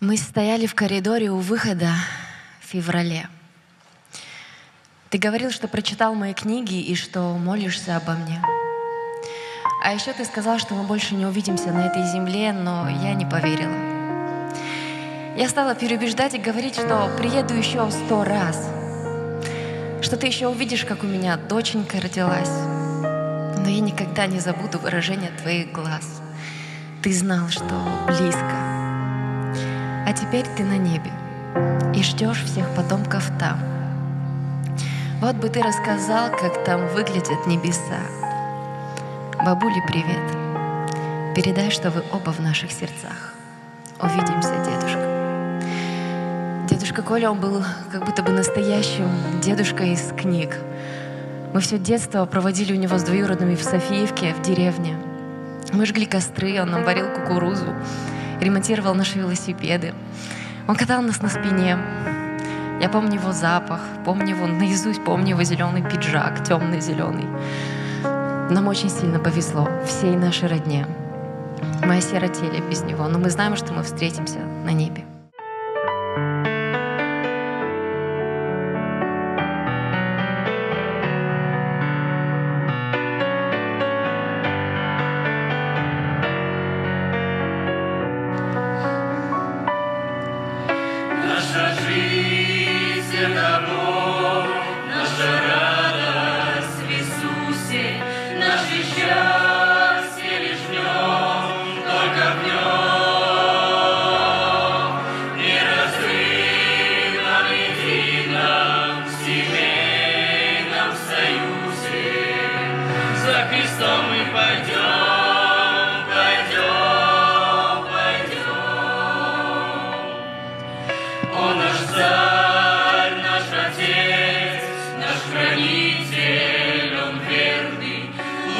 Мы стояли в коридоре у выхода в феврале. Ты говорил, что прочитал мои книги и что молишься обо мне. А еще ты сказал, что мы больше не увидимся на этой земле, но я не поверила. Я стала переубеждать и говорить, что приеду еще сто раз, что ты еще увидишь, как у меня доченька родилась. Но я никогда не забуду выражение твоих глаз. Ты знал, что близко. А теперь ты на небе и ждешь всех потомков там. Вот бы ты рассказал, как там выглядят небеса. Бабули, привет. Передай, что вы оба в наших сердцах. Увидимся, дедушка. Дедушка Коля, он был как будто бы настоящим дедушкой из книг. Мы все детство проводили у него с двоюродными в Софиевке, в деревне. Мы жгли костры, он нам варил кукурузу ремонтировал наши велосипеды. Он катал нас на спине. Я помню его запах, помню его наизусть, помню его зеленый пиджак, темный зеленый. Нам очень сильно повезло, всей нашей родне. Мы осиротели без него, но мы знаем, что мы встретимся на небе. Наша жизнь — наша радость в Иисусе, наше счастье лишь в Нем, только в Нем. Неразрывном, едином, семейном союзе за Христом мы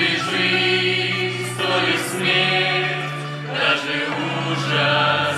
ли жизнь, то ли смерть, Boże.